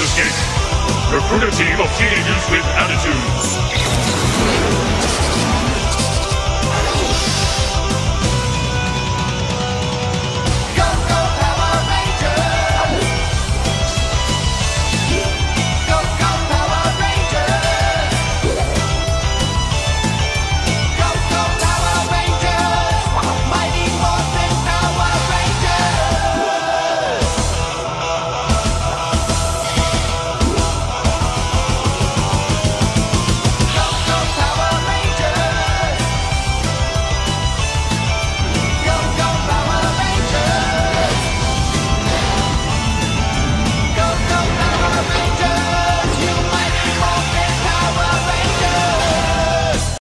this. Recruit a team of teenagers with attitude.